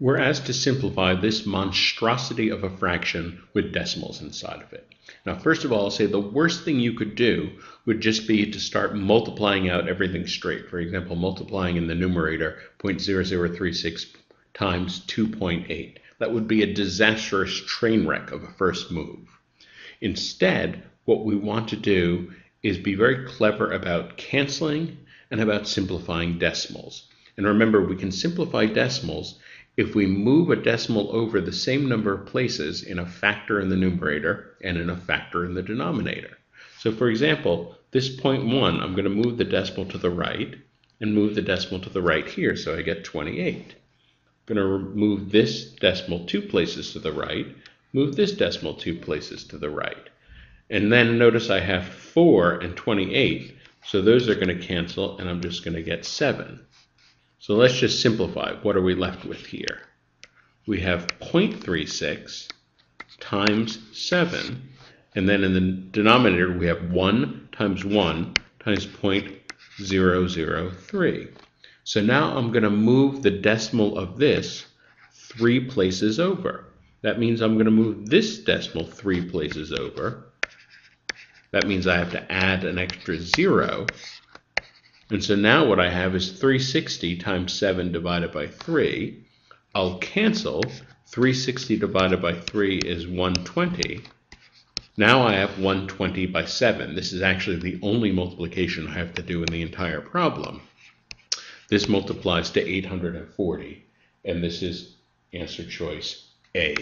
We're asked to simplify this monstrosity of a fraction with decimals inside of it. Now, first of all, I'll say the worst thing you could do would just be to start multiplying out everything straight. For example, multiplying in the numerator 0.0036 times 2.8. That would be a disastrous train wreck of a first move. Instead, what we want to do is be very clever about canceling and about simplifying decimals. And remember, we can simplify decimals if we move a decimal over the same number of places in a factor in the numerator and in a factor in the denominator. So for example, this 0.1, I'm going to move the decimal to the right and move the decimal to the right here, so I get 28. I'm going to move this decimal two places to the right, move this decimal two places to the right. And then notice I have 4 and 28, so those are going to cancel, and I'm just going to get 7. So let's just simplify. What are we left with here? We have 0.36 times 7, and then in the denominator we have 1 times 1 times 0.003. So now I'm going to move the decimal of this three places over. That means I'm going to move this decimal three places over. That means I have to add an extra zero and so now what I have is 360 times 7 divided by 3. I'll cancel. 360 divided by 3 is 120. Now I have 120 by 7. This is actually the only multiplication I have to do in the entire problem. This multiplies to 840, and this is answer choice A.